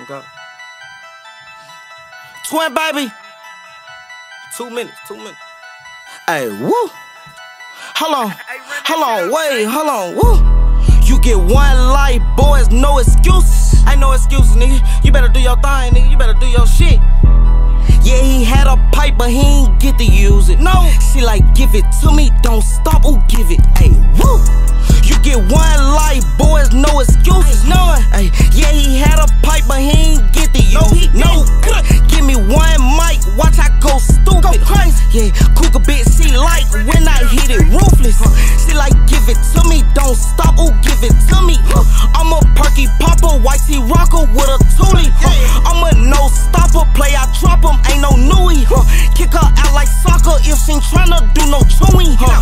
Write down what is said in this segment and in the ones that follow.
Okay. Twin baby. Two minutes, two minutes. Hey, woo. Hold on, hold on, wait, hold on, woo. You get one life, boys, no excuses. Ain't no excuses, nigga. You better do your thing, nigga. You better do your shit. Yeah, he had a pipe, but he ain't get to use it. No, she like, give it to me, don't stop, oh, give it. Hey, woo. You get one life, boys, no excuses. No, hey, yeah, he had Yeah, cook a bit, she like when I hit it ruthless. She like, give it to me, don't stop, oh, give it to me. Uh, I'm a perky popper, white tea rocker with a toolie. Uh, I'm a no stopper, play, I drop him, ain't no newie. Uh, kick her out like soccer if she tryna do no chewing. Probably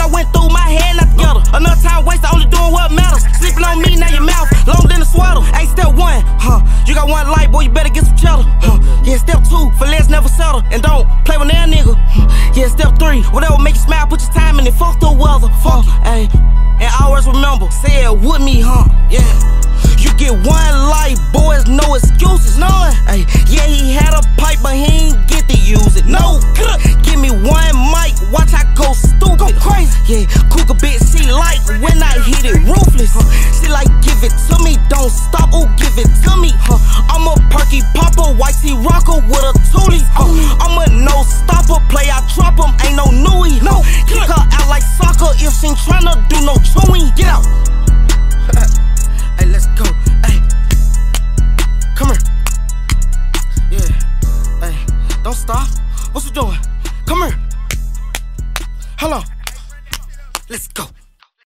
I went through, my head not together. Another time wasted, only doing what matters. Sleeping on me, now your mouth, long than a swaddle. Hey, step one, huh? You got one light, boy, you better get some cheddar. Huh? Yeah, step two, for less never settle. And don't play with that nigga. Yeah, step three, whatever make you smile, put your time in it. Fuck the weather, fuck ayy. And always remember, say it with me, huh? Yeah. You get one life, boys, no excuses. No, hey, yeah, he had a pipe, but he ain't get to use it. No, Yeah, cougar bitch, she like when I hit it ruthless. Huh. She like give it to me, don't stop. Oh, give it to me. Huh. I'm a perky popper, white tea rocker with a toolie. Huh. I'm a no stopper, play I drop 'em, ain't no newie. No, kick her out like soccer if she tryna do no chewing. Get out. hey, let's go. Hey, come here. Yeah. Hey, don't stop. What's you doing? Come here. Hello. Let's go.